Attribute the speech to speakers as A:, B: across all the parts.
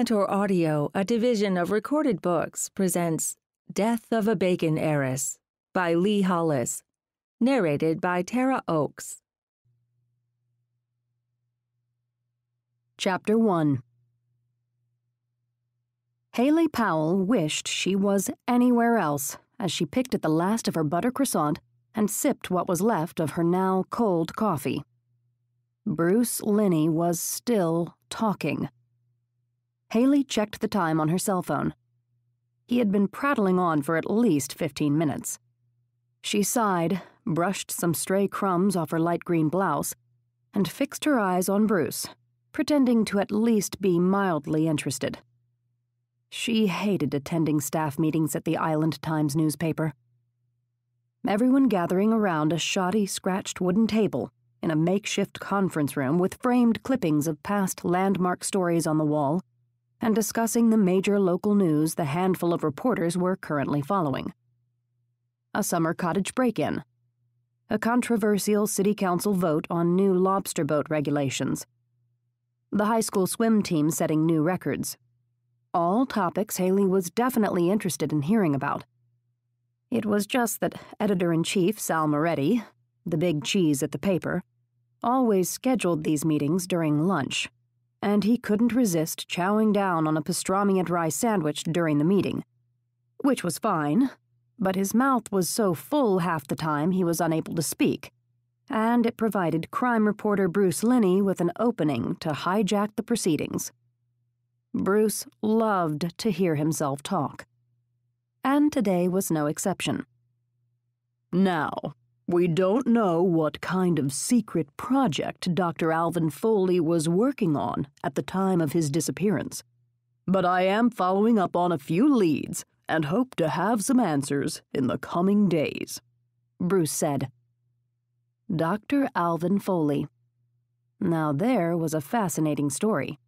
A: Elementor Audio, a division of recorded books, presents Death of a Bacon Heiress by Lee Hollis, narrated by Tara Ochs.
B: Chapter 1 Hayley Powell wished she was anywhere else as she picked at the last of her butter croissant and sipped what was left of her now cold coffee. Bruce Linney was still talking. Hayley checked the time on her cell phone. He had been prattling on for at least 15 minutes. She sighed, brushed some stray crumbs off her light green blouse, and fixed her eyes on Bruce, pretending to at least be mildly interested. She hated attending staff meetings at the Island Times newspaper. Everyone gathering around a shoddy, scratched wooden table in a makeshift conference room with framed clippings of past landmark stories on the wall and discussing the major local news the handful of reporters were currently following. A summer cottage break in, a controversial city council vote on new lobster boat regulations, the high school swim team setting new records. All topics Hayley was definitely interested in hearing about. It was just that editor in chief Sal Moretti, the big cheese at the paper, always scheduled these meetings during lunch and he couldn't resist chowing down on a pastrami and rice sandwich during the meeting. Which was fine, but his mouth was so full half the time he was unable to speak, and it provided crime reporter Bruce Linney with an opening to hijack the proceedings. Bruce loved to hear himself talk. And today was no exception. Now, we don't know what kind of secret project Dr. Alvin Foley was working on at the time of his disappearance. But I am following up on a few leads and hope to have some answers in the coming days, Bruce said. Dr. Alvin Foley. Now, there was a fascinating story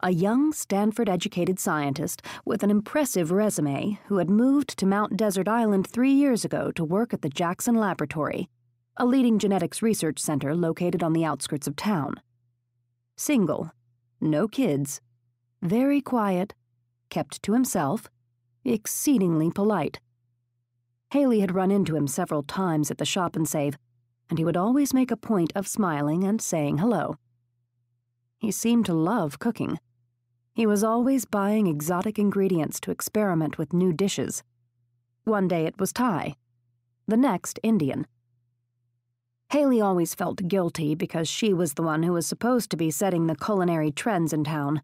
B: a young Stanford educated scientist with an impressive resume who had moved to Mount Desert Island three years ago to work at the Jackson Laboratory, a leading genetics research center located on the outskirts of town. Single, no kids, very quiet, kept to himself, exceedingly polite. Hayley had run into him several times at the shop and save, and he would always make a point of smiling and saying hello. He seemed to love cooking he was always buying exotic ingredients to experiment with new dishes. One day it was Thai, the next Indian. Hayley always felt guilty because she was the one who was supposed to be setting the culinary trends in town.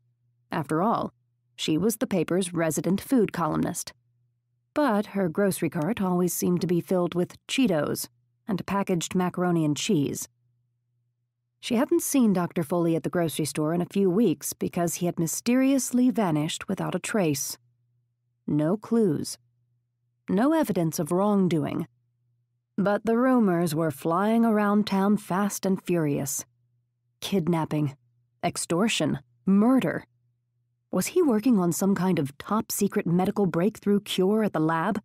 B: After all, she was the paper's resident food columnist. But her grocery cart always seemed to be filled with Cheetos and packaged macaroni and cheese. She hadn't seen Dr. Foley at the grocery store in a few weeks because he had mysteriously vanished without a trace. No clues. No evidence of wrongdoing. But the rumors were flying around town fast and furious. Kidnapping, extortion, murder. Was he working on some kind of top secret medical breakthrough cure at the lab?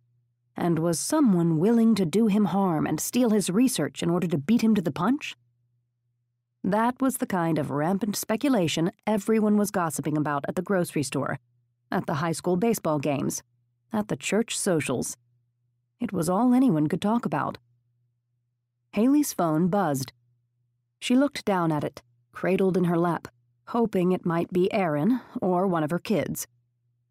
B: And was someone willing to do him harm and steal his research in order to beat him to the punch? That was the kind of rampant speculation everyone was gossiping about at the grocery store, at the high school baseball games, at the church socials. It was all anyone could talk about. Hayley's phone buzzed. She looked down at it, cradled in her lap, hoping it might be Aaron or one of her kids.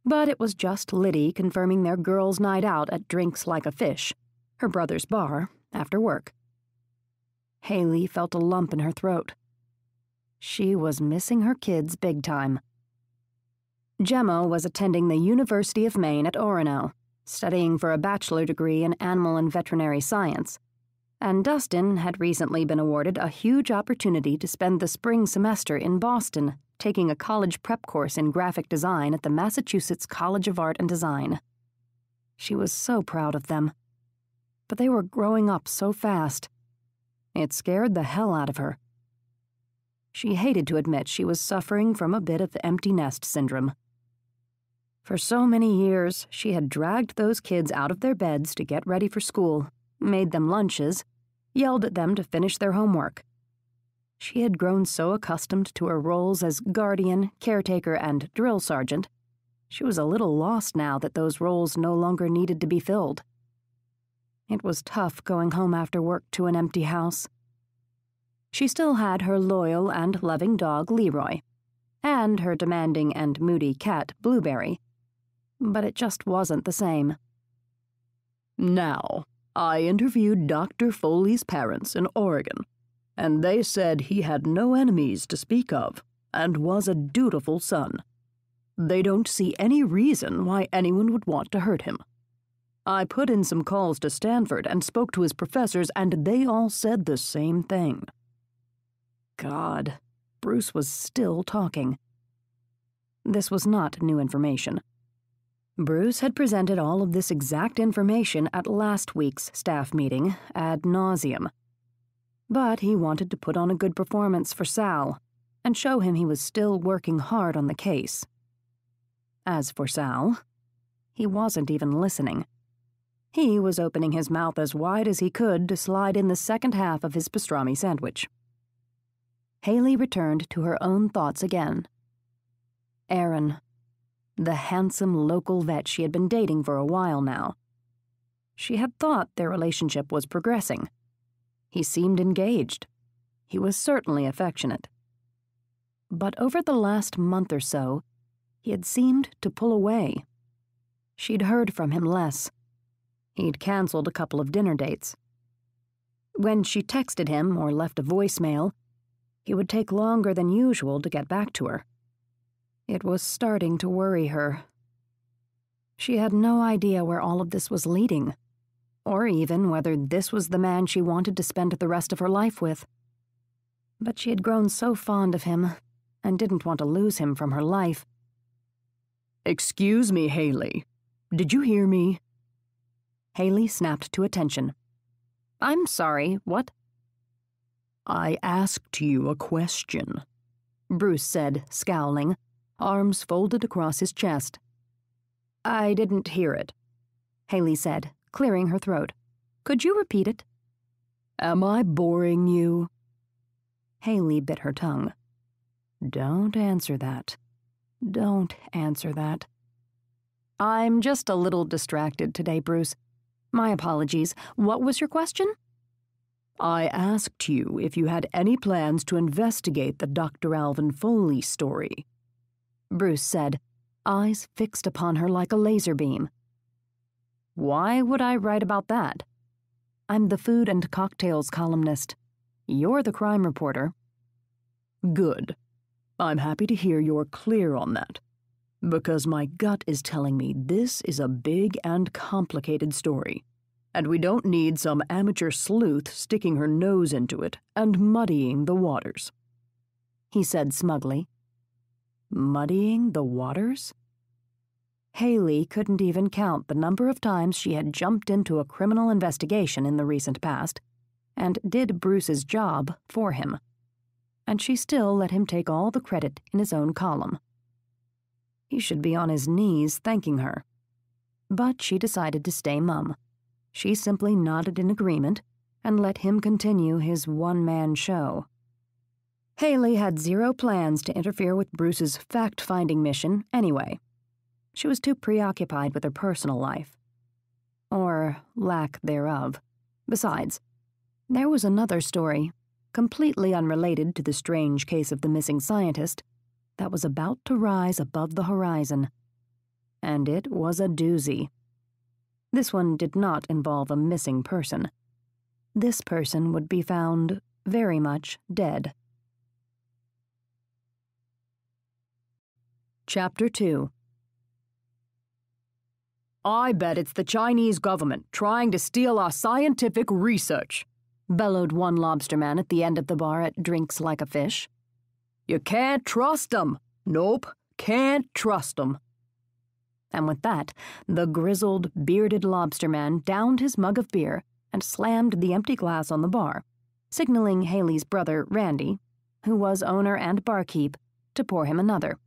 B: But it was just Liddy confirming their girls' night out at Drinks Like a Fish, her brother's bar, after work. Hayley felt a lump in her throat. She was missing her kids big time. Gemma was attending the University of Maine at Orono, studying for a bachelor degree in animal and veterinary science. And Dustin had recently been awarded a huge opportunity to spend the spring semester in Boston, taking a college prep course in graphic design at the Massachusetts College of Art and Design. She was so proud of them. But they were growing up so fast. It scared the hell out of her. She hated to admit she was suffering from a bit of empty nest syndrome. For so many years, she had dragged those kids out of their beds to get ready for school, made them lunches, yelled at them to finish their homework. She had grown so accustomed to her roles as guardian, caretaker, and drill sergeant, she was a little lost now that those roles no longer needed to be filled. It was tough going home after work to an empty house. She still had her loyal and loving dog, Leroy, and her demanding and moody cat, Blueberry, but it just wasn't the same.
C: Now, I interviewed Dr. Foley's parents in Oregon, and they said he had no enemies to speak of and was a dutiful son. They don't see any reason why anyone would want to hurt him. I put in some calls to Stanford and spoke to his professors, and they all said the same thing.
B: God, Bruce was still talking. This was not new information. Bruce had presented all of this exact information at last week's staff meeting ad nauseum. But he wanted to put on a good performance for Sal and show him he was still working hard on the case. As for Sal, he wasn't even listening. He was opening his mouth as wide as he could to slide in the second half of his pastrami sandwich. Hayley returned to her own thoughts again. Aaron, the handsome local vet she had been dating for a while now. She had thought their relationship was progressing. He seemed engaged. He was certainly affectionate. But over the last month or so, he had seemed to pull away. She'd heard from him less. He'd canceled a couple of dinner dates. When she texted him or left a voicemail, he would take longer than usual to get back to her. It was starting to worry her. She had no idea where all of this was leading, or even whether this was the man she wanted to spend the rest of her life with. But she had grown so fond of him and didn't want to lose him from her life.
C: Excuse me, Hayley. Did you hear me?
B: Hayley snapped to attention. I'm sorry, what?
C: I asked you a question,
B: Bruce said, scowling, arms folded across his chest. I didn't hear it, Hayley said, clearing her throat. Could you repeat it?
C: Am I boring you?
B: Hayley bit her tongue. Don't answer that. Don't answer that. I'm just a little distracted today, Bruce. My apologies. What was your question?
C: I asked you if you had any plans to investigate the Dr. Alvin Foley story.
B: Bruce said, eyes fixed upon her like a laser beam. Why would I write about that? I'm the food and cocktails columnist. You're the crime reporter.
C: Good. I'm happy to hear you're clear on that. Because my gut is telling me this is a big and complicated story, and we don't need some amateur sleuth sticking her nose into it and muddying the waters.
B: He said smugly. Muddying the waters? Hayley couldn't even count the number of times she had jumped into a criminal investigation in the recent past and did Bruce's job for him. And she still let him take all the credit in his own column. He should be on his knees thanking her. But she decided to stay mum. She simply nodded in agreement and let him continue his one man show. Hayley had zero plans to interfere with Bruce's fact finding mission anyway. She was too preoccupied with her personal life. Or lack thereof. Besides, there was another story, completely unrelated to the strange case of the missing scientist, that was about to rise above the horizon. And it was a doozy. This one did not involve a missing person. This person would be found very much dead. Chapter 2
C: I bet it's the Chinese government trying to steal our scientific research,
B: bellowed one lobsterman at the end of the bar at Drinks Like a Fish.
C: You can't trust 'em. Nope, can't trust 'em.
B: And with that, the grizzled, bearded lobsterman downed his mug of beer and slammed the empty glass on the bar, signaling Hayley's brother, Randy, who was owner and barkeep, to pour him another.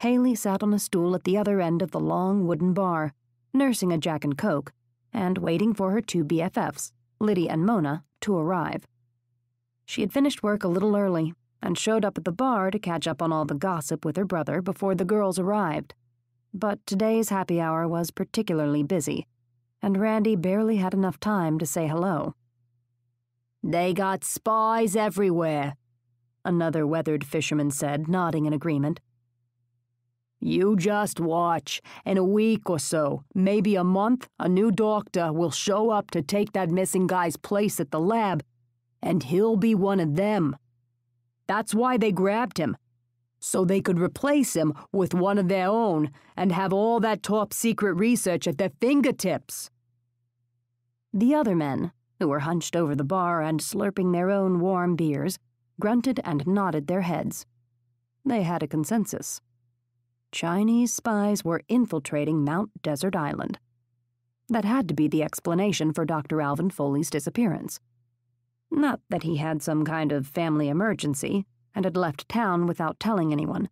B: Hayley sat on a stool at the other end of the long wooden bar, nursing a Jack and Coke, and waiting for her two BFFs, Liddy and Mona, to arrive. She had finished work a little early and showed up at the bar to catch up on all the gossip with her brother before the girls arrived. But today's happy hour was particularly busy, and Randy barely had enough time to say hello.
C: They got spies everywhere,
B: another weathered fisherman said, nodding in agreement.
C: You just watch. In a week or so, maybe a month, a new doctor will show up to take that missing guy's place at the lab, and he'll be one of them. That's why they grabbed him. So they could replace him with one of their own and have all that top secret research at their fingertips.
B: The other men, who were hunched over the bar and slurping their own warm beers, grunted and nodded their heads. They had a consensus. Chinese spies were infiltrating Mount Desert Island. That had to be the explanation for Dr. Alvin Foley's disappearance. Not that he had some kind of family emergency and had left town without telling anyone.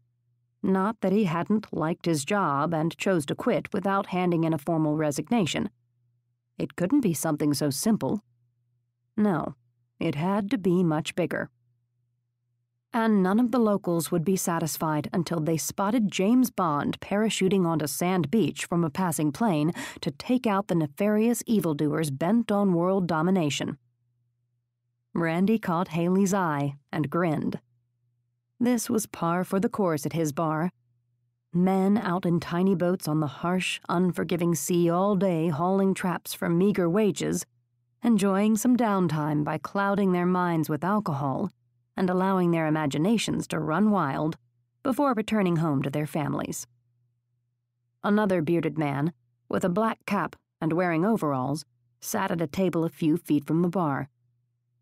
B: Not that he hadn't liked his job and chose to quit without handing in a formal resignation. It couldn't be something so simple. No, it had to be much bigger and none of the locals would be satisfied until they spotted James Bond parachuting onto Sand Beach from a passing plane to take out the nefarious evildoers bent on world domination. Randy caught Hayley's eye and grinned. This was par for the course at his bar. Men out in tiny boats on the harsh, unforgiving sea all day hauling traps for meager wages, enjoying some downtime by clouding their minds with alcohol and allowing their imaginations to run wild before returning home to their families. Another bearded man, with a black cap and wearing overalls, sat at a table a few feet from the bar.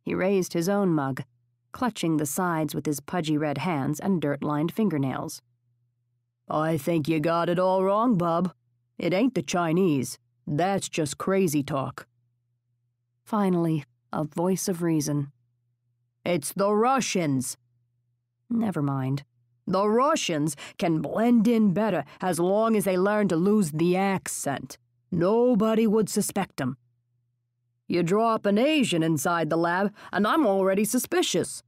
B: He raised his own mug, clutching the sides with his pudgy red hands and dirt lined fingernails.
C: I think you got it all wrong, bub. It ain't the Chinese. That's just crazy talk.
B: Finally, a voice of reason.
C: It's the Russians.
B: Never mind.
C: The Russians can blend in better as long as they learn to lose the accent. Nobody would suspect them. You draw up an Asian inside the lab, and I'm already suspicious.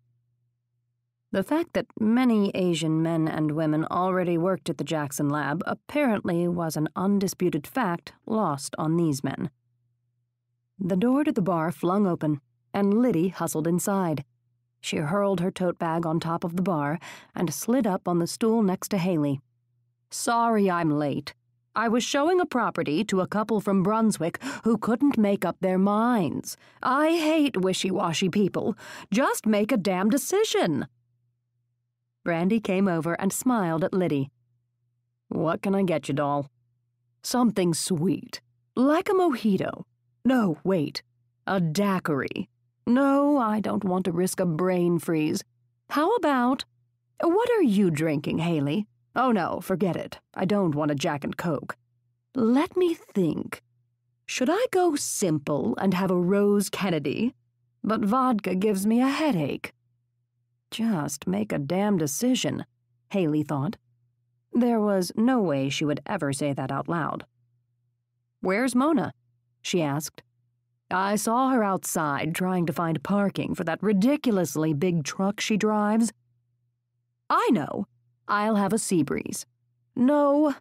B: The fact that many Asian men and women already worked at the Jackson lab apparently was an undisputed fact lost on these men. The door to the bar flung open, and Liddy hustled inside. She hurled her tote bag on top of the bar and slid up on the stool next to Hayley.
C: Sorry I'm late. I was showing a property to a couple from Brunswick who couldn't make up their minds. I hate wishy washy people. Just make a damn decision.
B: Brandy came over and smiled at Liddy.
C: What can I get you, doll? Something sweet. Like a mojito. No, wait. A daiquiri. No, I don't want to risk a brain freeze. How about. What are you drinking, Hayley? Oh no, forget it. I don't want a Jack and Coke. Let me think. Should I go simple and have a Rose Kennedy? But vodka gives me a headache.
B: Just make a damn decision, Hayley thought. There was no way she would ever say that out loud. Where's Mona? she asked.
C: I saw her outside trying to find parking for that ridiculously big truck she drives. I know. I'll have a sea breeze. No,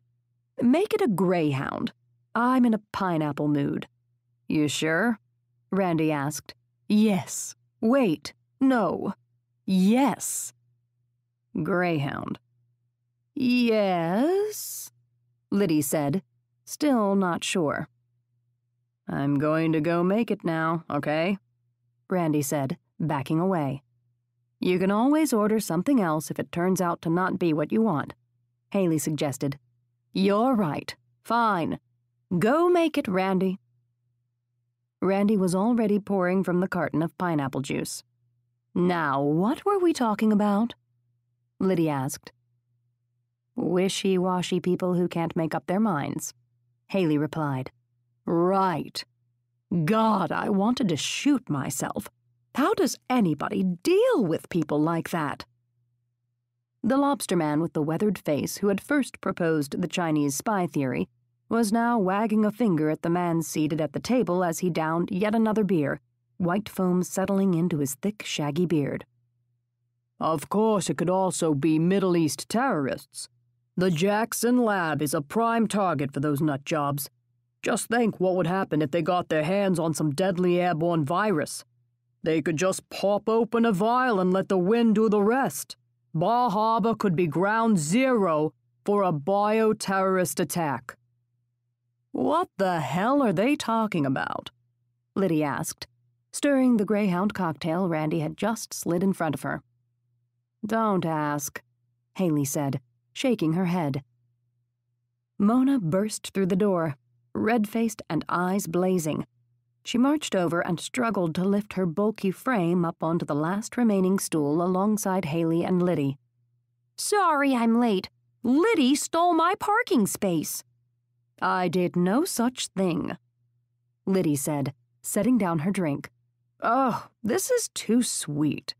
C: make it a greyhound. I'm in a pineapple mood.
B: You sure? Randy asked.
C: Yes. Wait. No. Yes.
B: Greyhound.
C: Yes,
B: Liddy said, still not sure.
D: I'm going to go make it now, okay?
B: Randy said, backing away. You can always order something else if it turns out to not be what you want, Hayley suggested.
C: You're right. Fine. Go make it, Randy.
B: Randy was already pouring from the carton of pineapple juice.
C: Now, what were we talking about?
B: Liddy asked. Wishy washy people who can't make up their minds, Hayley replied.
C: Right. God, I wanted to shoot myself. How does anybody deal with people like that?
B: The lobster man with the weathered face who had first proposed the Chinese spy theory was now wagging a finger at the man seated at the table as he downed yet another beer white foam settling into his thick, shaggy beard.
C: Of course, it could also be Middle East terrorists. The Jackson lab is a prime target for those nut jobs. Just think what would happen if they got their hands on some deadly airborne virus. They could just pop open a vial and let the wind do the rest. Bar Harbor could be ground zero for a bioterrorist attack.
B: What the hell are they talking about? Liddy asked, stirring the Greyhound cocktail Randy had just slid in front of her.
D: Don't ask, Hayley said, shaking her head.
B: Mona burst through the door, red faced and eyes blazing. She marched over and struggled to lift her bulky frame up onto the last remaining stool alongside Hayley and Liddy.
E: Sorry I'm late. Liddy stole my parking space.
B: I did no such thing, Liddy said, setting down her drink. Oh, this is too sweet.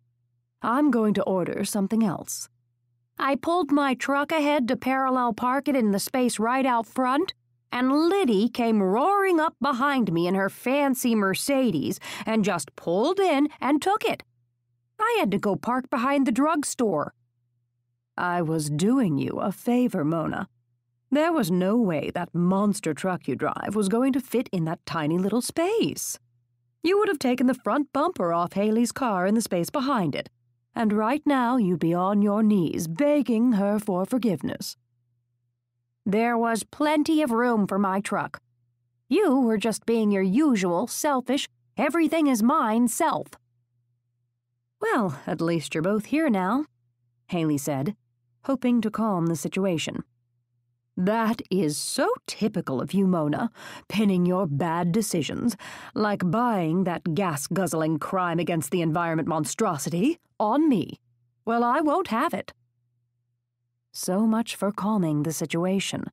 B: I'm going to order something else.
E: I pulled my truck ahead to parallel park it in the space right out front, and Liddy came roaring up behind me in her fancy Mercedes and just pulled in and took it. I had to go park behind the drugstore.
B: I was doing you a favor, Mona. There was no way that monster truck you drive was going to fit in that tiny little space. You would have taken the front bumper off Hayley's car in the space behind it and right now you'd be on your knees begging her for forgiveness.
E: There was plenty of room for my truck. You were just being your usual selfish, everything is mine self.
B: Well, at least you're both here now, Hayley said, hoping to calm the situation. That is so typical of you, Mona, pinning your bad decisions, like buying that gas guzzling crime against the environment monstrosity, on me. Well, I won't have it. So much for calming the situation.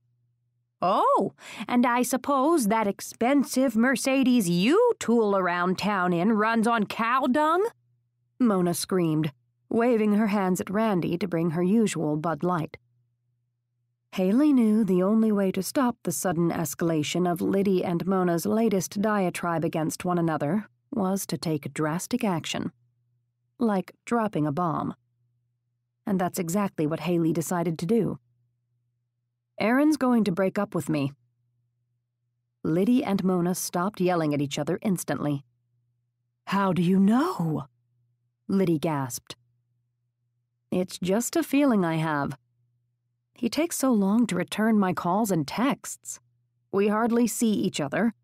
E: Oh, and I suppose that expensive Mercedes you tool around town in runs on cow dung?
B: Mona screamed, waving her hands at Randy to bring her usual Bud Light. Hayley knew the only way to stop the sudden escalation of Liddy and Mona's latest diatribe against one another was to take drastic action. Like dropping a bomb. And that's exactly what Hayley decided to do. Aaron's going to break up with me. Liddy and Mona stopped yelling at each other instantly. How do you know? Liddy gasped. It's just a feeling I have. He takes so long to return my calls and texts. We hardly see each other.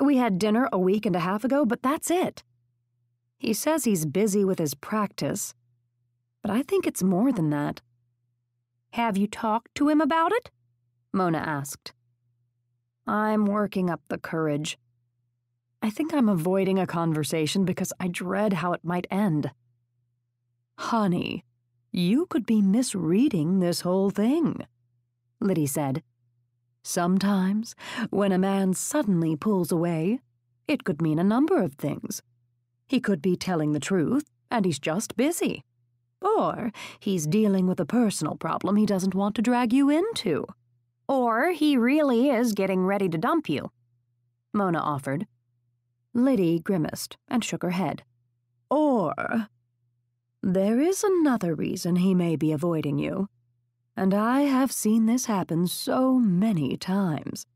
B: We had dinner a week and a half ago, but that's it. He says he's busy with his practice, but I think it's more than that.
E: Have you talked to him about it?
B: Mona asked. I'm working up the courage. I think I'm avoiding a conversation because I dread how it might end. Honey, you could be misreading this whole thing, Liddy said. Sometimes, when a man suddenly pulls away, it could mean a number of things. He could be telling the truth, and he's just busy. Or he's dealing with a personal problem he doesn't want to drag you into.
E: Or he really is getting ready to dump you, Mona offered.
B: Liddy grimaced and shook her head. Or there is another reason he may be avoiding you, and I have seen this happen so many times.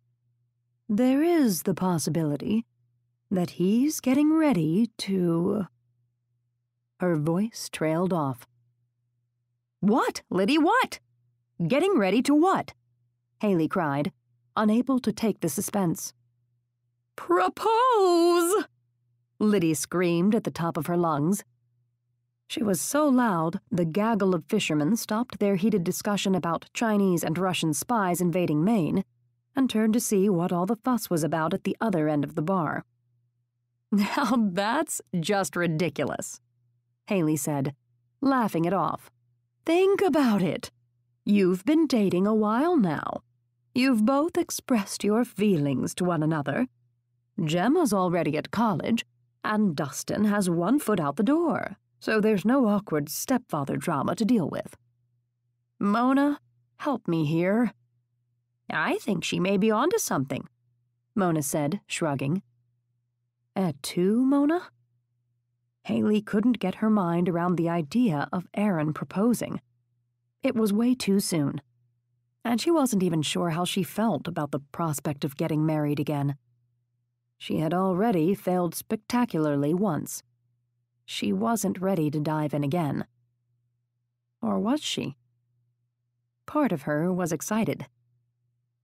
B: There is the possibility that he's getting ready to. Her voice trailed off.
E: What, Liddy, what? Getting ready to what?
B: Hayley cried, unable to take the suspense.
E: Propose!
B: Liddy screamed at the top of her lungs. She was so loud, the gaggle of fishermen stopped their heated discussion about Chinese and Russian spies invading Maine and turned to see what all the fuss was about at the other end of the bar. Now that's just ridiculous, Hayley said, laughing it off. Think about it. You've been dating a while now. You've both expressed your feelings to one another. Gemma's already at college, and Dustin has one foot out the door so there's no awkward stepfather drama to deal with. Mona, help me here.
E: I think she may be onto something,
B: Mona said, shrugging. Et tu, Mona? Hayley couldn't get her mind around the idea of Aaron proposing. It was way too soon. And she wasn't even sure how she felt about the prospect of getting married again. She had already failed spectacularly once. She wasn't ready to dive in again. Or was she? Part of her was excited.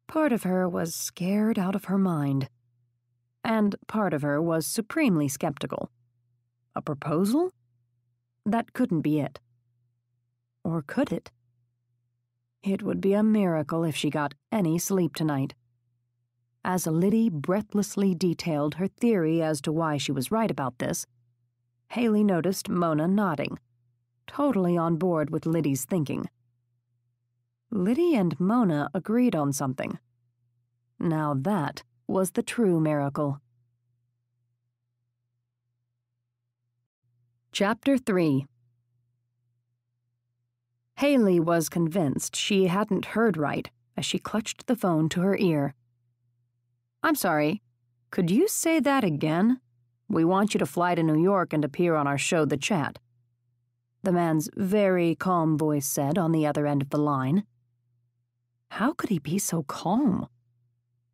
B: Part of her was scared out of her mind. And part of her was supremely skeptical. A proposal? That couldn't be it. Or could it? It would be a miracle if she got any sleep tonight. As Liddy breathlessly detailed her theory as to why she was right about this, Hayley noticed Mona nodding, totally on board with Liddy's thinking. Liddy and Mona agreed on something. Now that was the true miracle. Chapter 3 Hayley was convinced she hadn't heard right as she clutched the phone to her ear. I'm sorry, could you say that again? We want you to fly to New York and appear on our show, The Chat. The man's very calm voice said on the other end of the line. How could he be so calm?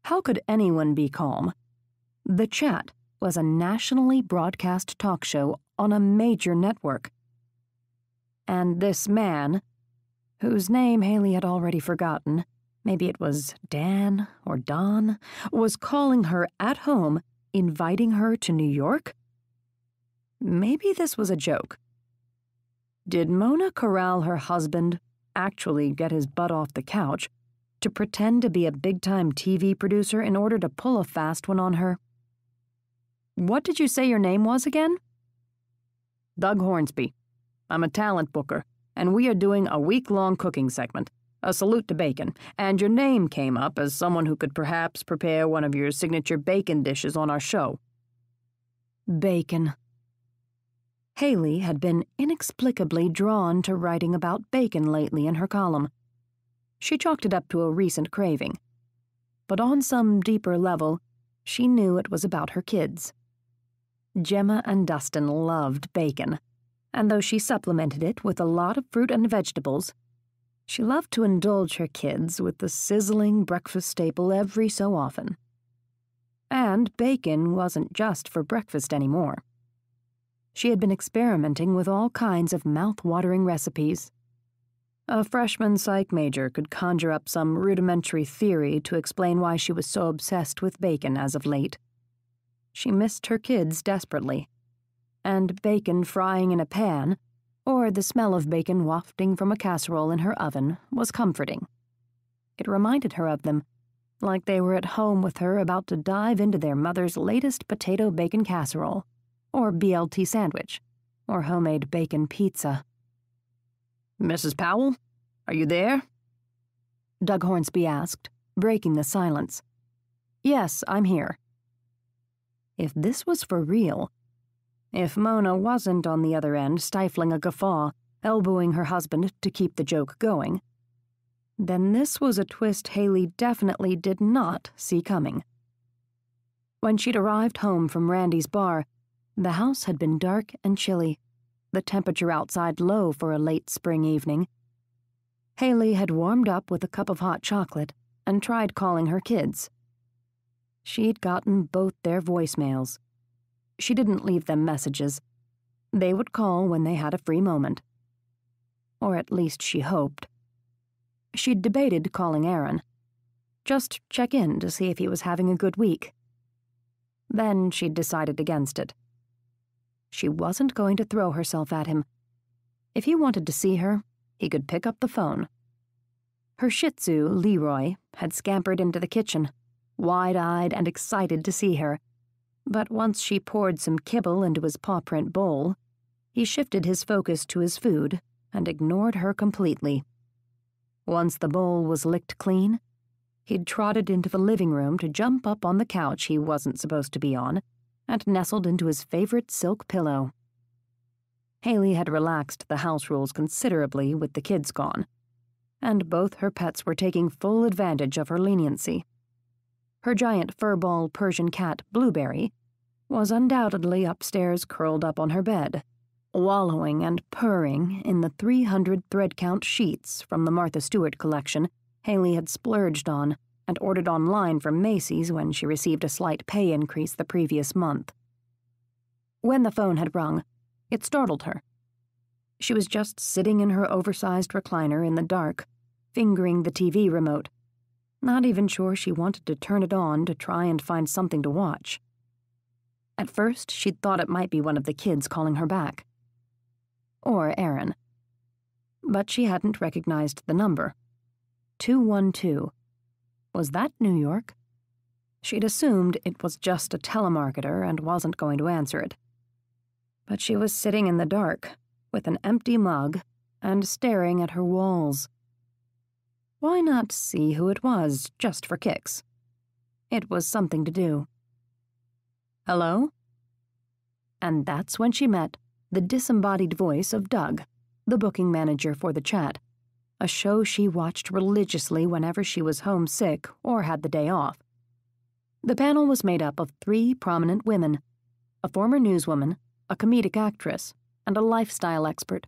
B: How could anyone be calm? The Chat was a nationally broadcast talk show on a major network. And this man, whose name Hayley had already forgotten, maybe it was Dan or Don, was calling her at home, inviting her to New York? Maybe this was a joke. Did Mona corral her husband, actually get his butt off the couch, to pretend to be a big time TV producer in order to pull a fast one on her? What did you say your name was again? Doug Hornsby. I'm a talent booker and we are doing a week long cooking segment, a salute to bacon, and your name came up as someone who could perhaps prepare one of your signature bacon dishes on our show. Bacon. Hayley had been inexplicably drawn to writing about bacon lately in her column. She chalked it up to a recent craving. But on some deeper level, she knew it was about her kids. Gemma and Dustin loved bacon and though she supplemented it with a lot of fruit and vegetables, she loved to indulge her kids with the sizzling breakfast staple every so often. And bacon wasn't just for breakfast anymore. She had been experimenting with all kinds of mouth-watering recipes. A freshman psych major could conjure up some rudimentary theory to explain why she was so obsessed with bacon as of late. She missed her kids desperately and bacon frying in a pan, or the smell of bacon wafting from a casserole in her oven, was comforting. It reminded her of them, like they were at home with her about to dive into their mother's latest potato bacon casserole, or BLT sandwich, or homemade bacon pizza. Mrs. Powell, are you there? Doug Hornsby asked, breaking the silence. Yes, I'm here. If this was for real, if Mona wasn't on the other end stifling a guffaw, elbowing her husband to keep the joke going, then this was a twist Hayley definitely did not see coming. When she'd arrived home from Randy's bar, the house had been dark and chilly, the temperature outside low for a late spring evening. Haley had warmed up with a cup of hot chocolate and tried calling her kids. She'd gotten both their voicemails. She didn't leave them messages. They would call when they had a free moment. Or at least she hoped. She'd debated calling Aaron. Just check in to see if he was having a good week. Then she'd decided against it. She wasn't going to throw herself at him. If he wanted to see her, he could pick up the phone. Her shih tzu, Leroy, had scampered into the kitchen, wide eyed and excited to see her but once she poured some kibble into his paw print bowl, he shifted his focus to his food and ignored her completely. Once the bowl was licked clean, he'd trotted into the living room to jump up on the couch he wasn't supposed to be on and nestled into his favorite silk pillow. Hayley had relaxed the house rules considerably with the kids gone, and both her pets were taking full advantage of her leniency her giant furball Persian cat, Blueberry, was undoubtedly upstairs curled up on her bed, wallowing and purring in the 300 thread count sheets from the Martha Stewart collection Hayley had splurged on and ordered online from Macy's when she received a slight pay increase the previous month. When the phone had rung, it startled her. She was just sitting in her oversized recliner in the dark, fingering the TV remote, not even sure she wanted to turn it on to try and find something to watch. At first, she'd thought it might be one of the kids calling her back. Or Aaron. But she hadn't recognized the number. 212. Was that New York? She'd assumed it was just a telemarketer and wasn't going to answer it. But she was sitting in the dark, with an empty mug, and staring at her walls. Why not see who it was, just for kicks? It was something to do. Hello? And that's when she met the disembodied voice of Doug, the booking manager for the chat a show she watched religiously whenever she was homesick or had the day off. The panel was made up of three prominent women a former newswoman, a comedic actress, and a lifestyle expert.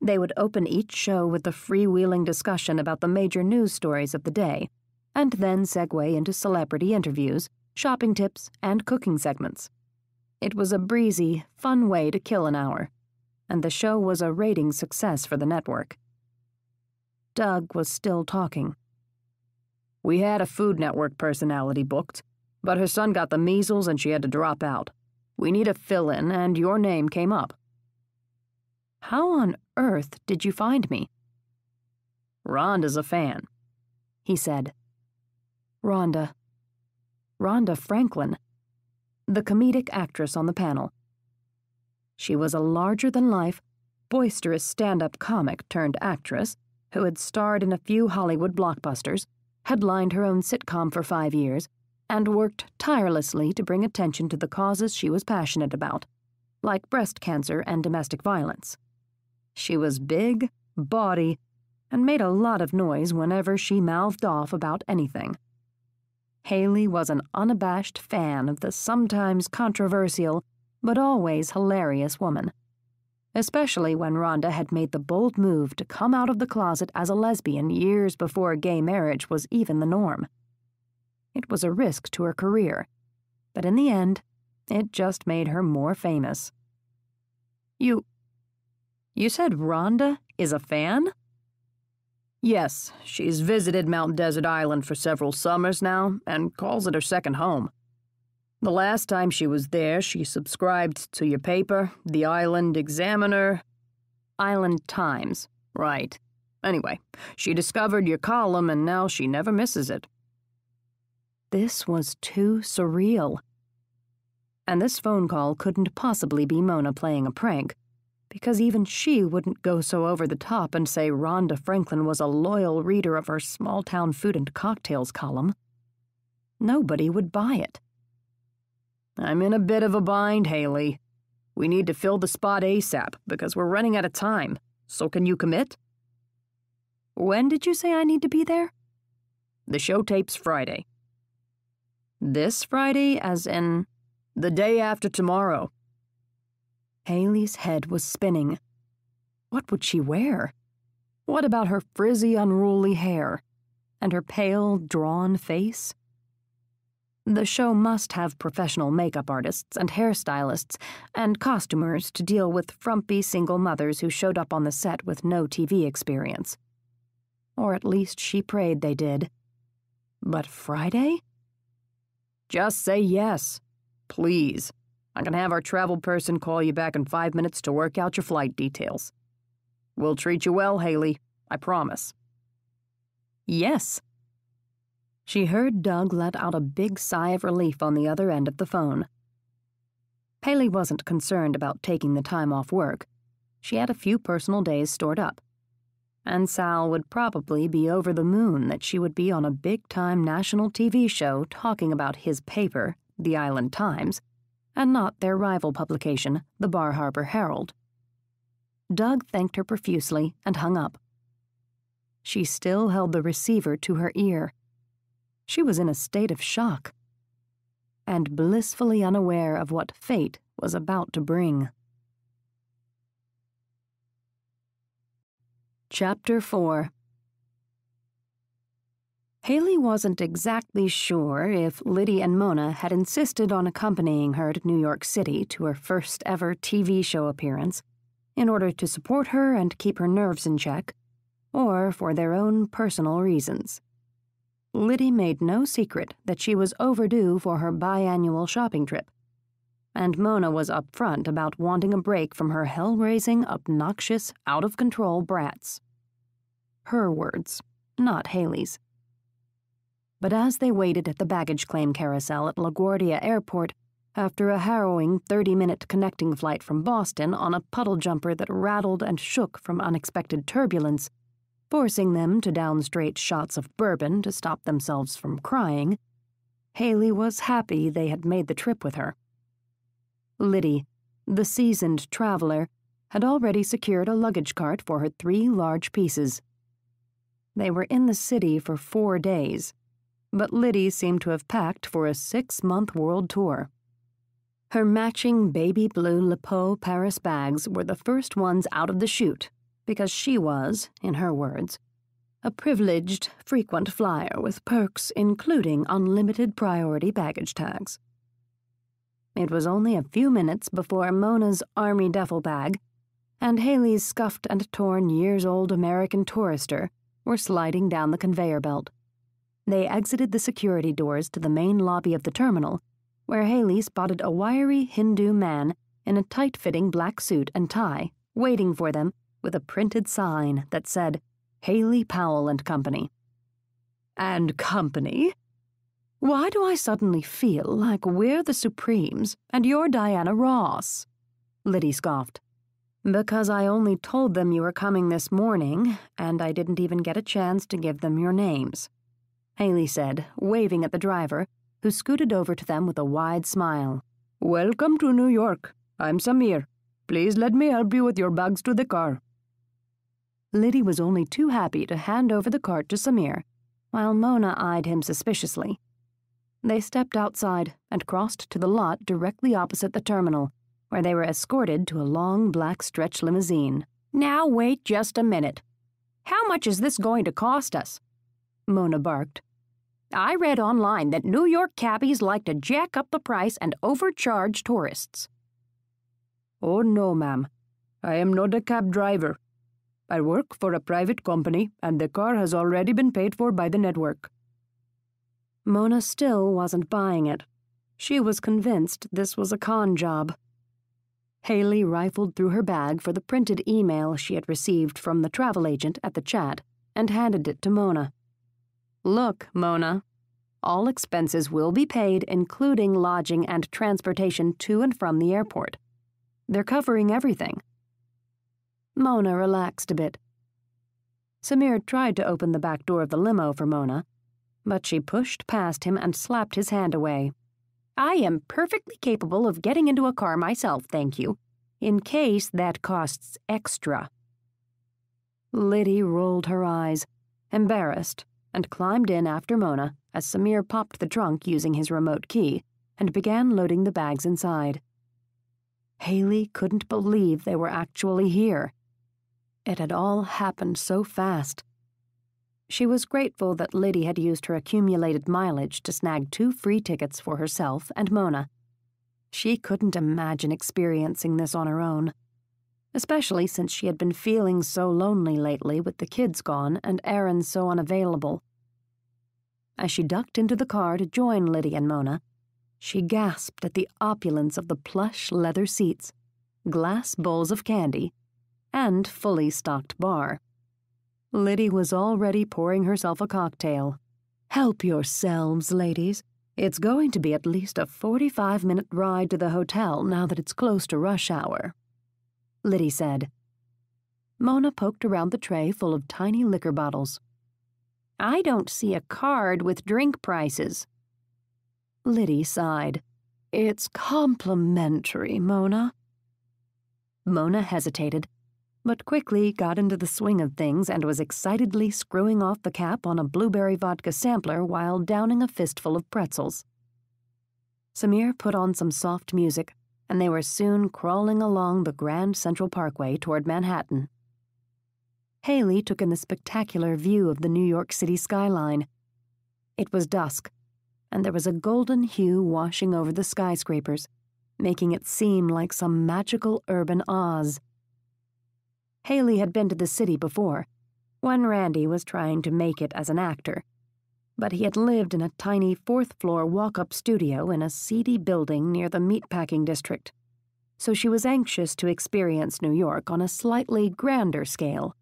B: They would open each show with a freewheeling discussion about the major news stories of the day, and then segue into celebrity interviews, shopping tips, and cooking segments. It was a breezy, fun way to kill an hour, and the show was a rating success for the network. Doug was still talking.
C: We had a Food Network personality booked, but her son got the measles and she had to drop out. We need a fill in, and your name came up.
B: How on earth did you find me?
C: Rhonda's a fan,
B: he said. Rhonda. Rhonda Franklin, the comedic actress on the panel. She was a larger than life, boisterous stand up comic turned actress who had starred in a few Hollywood blockbusters, headlined her own sitcom for five years, and worked tirelessly to bring attention to the causes she was passionate about, like breast cancer and domestic violence. She was big, bawdy, and made a lot of noise whenever she mouthed off about anything. Hayley was an unabashed fan of the sometimes controversial, but always hilarious woman especially when Rhonda had made the bold move to come out of the closet as a lesbian years before gay marriage was even the norm. It was a risk to her career, but in the end, it just made her more famous. You. You said Rhonda is a fan?
C: Yes, she's visited Mount Desert Island for several summers now and calls it her second home. The last time she was there, she subscribed to your paper, the Island Examiner.
B: Island Times.
C: Right. Anyway, she discovered your column and now she never misses it.
B: This was too surreal. And this phone call couldn't possibly be Mona playing a prank, because even she wouldn't go so over the top and say Rhonda Franklin was a loyal reader of her small town food and cocktails column. Nobody would buy it.
C: I'm in a bit of a bind, Hayley. We need to fill the spot ASAP because we're running out of time. So can you commit?
B: When did you say I need to be there?
C: The show tapes Friday.
B: This Friday, as in.
C: The day after tomorrow.
B: Hayley's head was spinning. What would she wear? What about her frizzy, unruly hair? And her pale, drawn face? The show must have professional makeup artists and hairstylists and costumers to deal with frumpy single mothers who showed up on the set with no TV experience. Or at least she prayed they did. But Friday?
C: Just say yes. Please. I can have our travel person call you back in five minutes to work out your flight details. We'll treat you well, Hayley. I promise.
B: Yes. She heard Doug let out a big sigh of relief on the other end of the phone. Hayley wasn't concerned about taking the time off work. She had a few personal days stored up. And Sal would probably be over the moon that she would be on a big time national TV show talking about his paper, the Island Times, and not their rival publication, the Bar Harbor Herald. Doug thanked her profusely and hung up. She still held the receiver to her ear she was in a state of shock. and blissfully unaware of what fate was about to bring. Chapter 4 Hayley wasn't exactly sure if Liddy and Mona had insisted on accompanying her to New York City to her first ever TV show appearance in order to support her and keep her nerves in check, or for their own personal reasons. Liddy made no secret that she was overdue for her biannual shopping trip, and Mona was upfront about wanting a break from her hell raising, obnoxious, out of control brats. Her words, not Hayley's. But as they waited at the baggage claim carousel at LaGuardia Airport, after a harrowing 30 minute connecting flight from Boston on a puddle jumper that rattled and shook from unexpected turbulence, forcing them to down straight shots of bourbon to stop themselves from crying, Hayley was happy they had made the trip with her. Liddy, the seasoned traveler, had already secured a luggage cart for her three large pieces. They were in the city for four days but Liddy seemed to have packed for a six month world tour. Her matching baby blue Lipault Paris bags were the first ones out of the chute because she was, in her words, a privileged, frequent flyer with perks including unlimited priority baggage tags. It was only a few minutes before Mona's army duffel bag and Hayley's scuffed and torn years old American tourister were sliding down the conveyor belt. They exited the security doors to the main lobby of the terminal, where Hayley spotted a wiry Hindu man in a tight fitting black suit and tie waiting for them with a printed sign that said, Hayley Powell and Company. And Company? Why do I suddenly feel like we're the Supremes and you're Diana Ross? Liddy scoffed. Because I only told them you were coming this morning, and I didn't even get a chance to give them your names. Hayley said, waving at the driver, who scooted over to them with a wide smile. Welcome to New York. I'm Samir. Please let me help you with your bags to the car. Liddy was only too happy to hand over the cart to Samir, while Mona eyed him suspiciously. They stepped outside and crossed to the lot directly opposite the terminal, where they were escorted to a long black stretch limousine. Now wait just a minute. How much is this going to cost us? Mona barked. I read online that New York cabbies like to jack up the price and overcharge tourists. Oh, no, ma'am. I am not a cab driver. I work for a private company, and the car has already been paid for by the network. Mona still wasn't buying it. She was convinced this was a con job. Hayley rifled through her bag for the printed email she had received from the travel agent at the chat and handed it to Mona. Look, Mona. All expenses will be paid, including lodging and transportation to and from the airport. They're covering everything. Mona relaxed a bit. Samir tried to open the back door of the limo for Mona, but she pushed past him and slapped his hand away. I am perfectly capable of getting into a car myself, thank you, in case that costs extra. Liddy rolled her eyes, embarrassed and climbed in after Mona as Samir popped the trunk using his remote key and began loading the bags inside. Hayley couldn't believe they were actually here. It had all happened so fast. She was grateful that Liddy had used her accumulated mileage to snag two free tickets for herself and Mona. She couldn't imagine experiencing this on her own, especially since she had been feeling so lonely lately with the kids gone and Aaron so unavailable. As she ducked into the car to join Liddy and Mona, she gasped at the opulence of the plush leather seats, glass bowls of candy, and fully stocked bar. Liddy was already pouring herself a cocktail. Help yourselves, ladies. It's going to be at least a 45 minute ride to the hotel now that it's close to rush hour. Liddy said. Mona poked around the tray full of tiny liquor bottles. I don't see a card with drink prices. Liddy sighed. It's complimentary, Mona. Mona hesitated, but quickly got into the swing of things and was excitedly screwing off the cap on a blueberry vodka sampler while downing a fistful of pretzels. Samir put on some soft music, and they were soon crawling along the Grand Central Parkway toward Manhattan. Hayley took in the spectacular view of the New York City skyline. It was dusk, and there was a golden hue washing over the skyscrapers, making it seem like some magical urban Oz. Hayley had been to the city before, when Randy was trying to make it as an actor, but he had lived in a tiny fourth floor walk up studio in a seedy building near the meatpacking district, so she was anxious to experience New York on a slightly grander scale.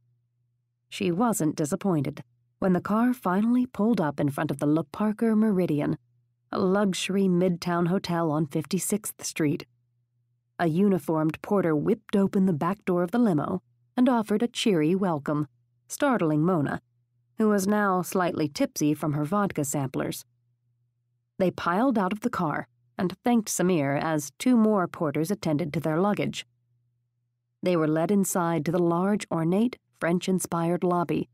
B: She wasn't disappointed when the car finally pulled up in front of the Le Parker Meridien, a luxury midtown hotel on 56th Street. A uniformed porter whipped open the back door of the limo and offered a cheery welcome, startling Mona, who was now slightly tipsy from her vodka samplers. They piled out of the car and thanked Samir as two more porters attended to their luggage. They were led inside to the large, ornate French inspired lobby.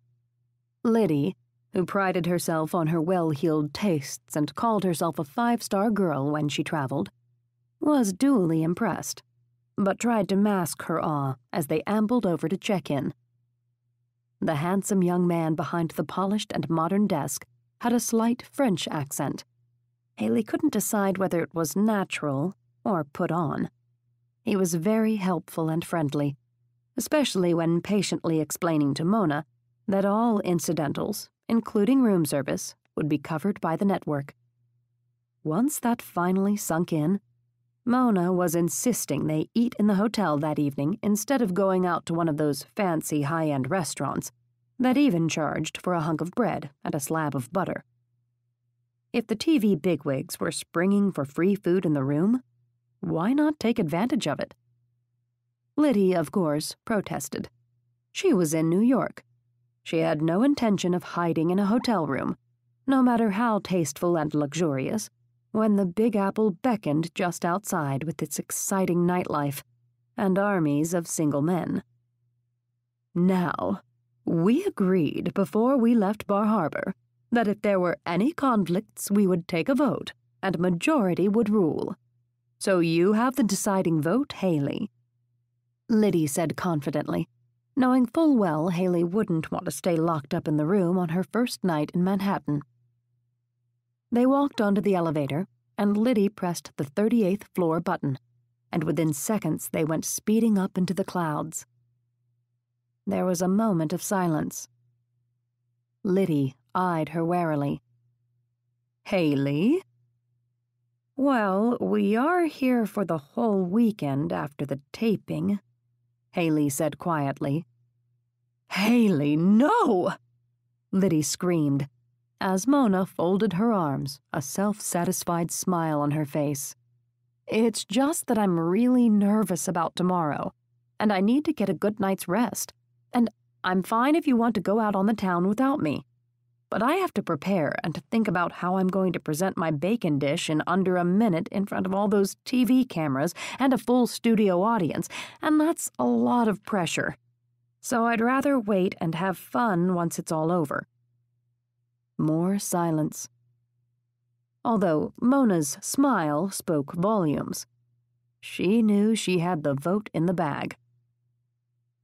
B: Liddy, who prided herself on her well heeled tastes and called herself a five star girl when she traveled, was duly impressed, but tried to mask her awe as they ambled over to check in. The handsome young man behind the polished and modern desk had a slight French accent. Hayley couldn't decide whether it was natural or put on. He was very helpful and friendly, especially when patiently explaining to Mona that all incidentals, including room service, would be covered by the network. Once that finally sunk in, Mona was insisting they eat in the hotel that evening instead of going out to one of those fancy high end restaurants that even charged for a hunk of bread and a slab of butter. If the TV bigwigs were springing for free food in the room, why not take advantage of it? Liddy, of course, protested. She was in New York. She had no intention of hiding in a hotel room, no matter how tasteful and luxurious, when the Big Apple beckoned just outside with its exciting nightlife and armies of single men. Now, we agreed before we left Bar Harbor that if there were any conflicts, we would take a vote, and majority would rule. So you have the deciding vote, Hayley. Liddy said confidently, knowing full well Hayley wouldn't want to stay locked up in the room on her first night in Manhattan. They walked onto the elevator, and Liddy pressed the 38th floor button, and within seconds they went speeding up into the clouds. There was a moment of silence. Liddy eyed her warily. Hayley? Well, we are here for the whole weekend after the taping, Hayley said quietly. Hayley, no! Liddy screamed, as Mona folded her arms, a self satisfied smile on her face. It's just that I'm really nervous about tomorrow, and I need to get a good night's rest. And I'm fine if you want to go out on the town without me. But I have to prepare and to think about how I'm going to present my bacon dish in under a minute in front of all those TV cameras and a full studio audience, and that's a lot of pressure. So I'd rather wait and have fun once it's all over. More silence. Although Mona's smile spoke volumes. She knew she had the vote in the bag.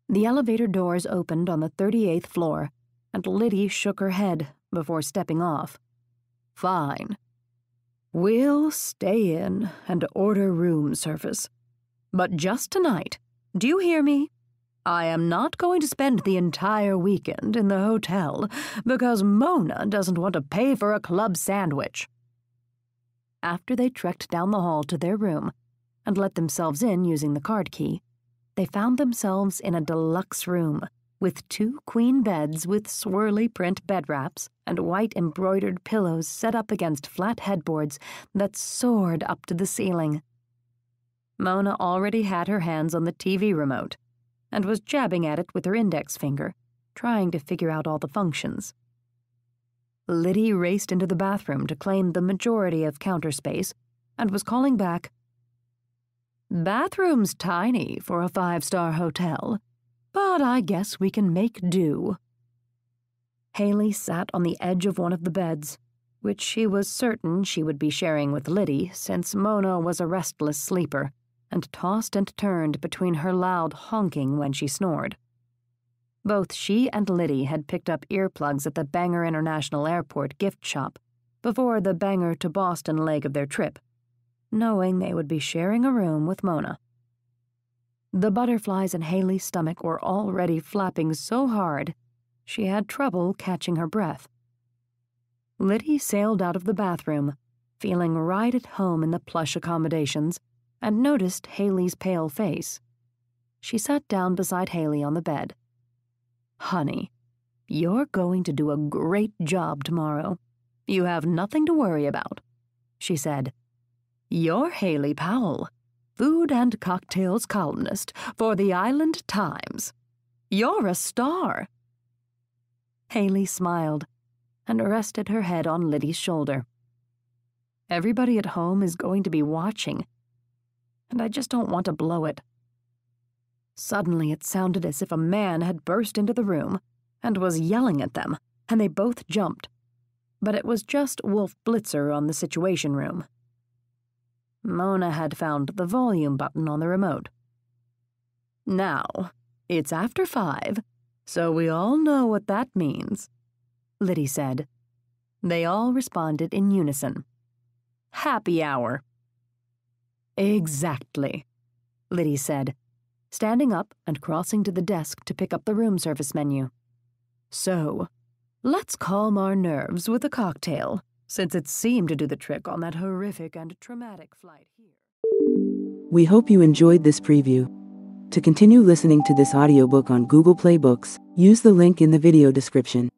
B: The elevator doors opened on the 38th floor, and Liddy shook her head before stepping off. Fine. We'll stay in and order room service. But just tonight, do you hear me? I am not going to spend the entire weekend in the hotel because Mona doesn't want to pay for a club sandwich. After they trekked down the hall to their room and let themselves in using the card key, they found themselves in a deluxe room with two queen beds with swirly print bed wraps and white embroidered pillows set up against flat headboards that soared up to the ceiling. Mona already had her hands on the TV remote and was jabbing at it with her index finger, trying to figure out all the functions. Liddy raced into the bathroom to claim the majority of counter space and was calling back, Bathroom's tiny for a five star hotel but I guess we can make do. Hayley sat on the edge of one of the beds, which she was certain she would be sharing with Liddy since Mona was a restless sleeper and tossed and turned between her loud honking when she snored. Both she and Liddy had picked up earplugs at the Bangor International Airport gift shop before the Bangor to Boston leg of their trip, knowing they would be sharing a room with Mona. The butterflies in Hayley's stomach were already flapping so hard she had trouble catching her breath. Liddy sailed out of the bathroom, feeling right at home in the plush accommodations, and noticed Hayley's pale face. She sat down beside Hayley on the bed. Honey, you're going to do a great job tomorrow. You have nothing to worry about, she said. You're Hayley Powell food and cocktails columnist for the Island Times. You're a star. Hayley smiled and rested her head on Liddy's shoulder. Everybody at home is going to be watching, and I just don't want to blow it. Suddenly, it sounded as if a man had burst into the room and was yelling at them, and they both jumped. But it was just Wolf Blitzer on the Situation Room. Mona had found the volume button on the remote. Now, it's after five, so we all know what that means, Liddy said. They all responded in unison. Happy hour. Exactly, Liddy said, standing up and crossing to the desk to pick up the room service menu. So, let's calm our nerves with a cocktail since it seemed to do the trick on that horrific and traumatic flight here.
F: We hope you enjoyed this preview. To continue listening to this audiobook on Google Play Books, use the link in the video description.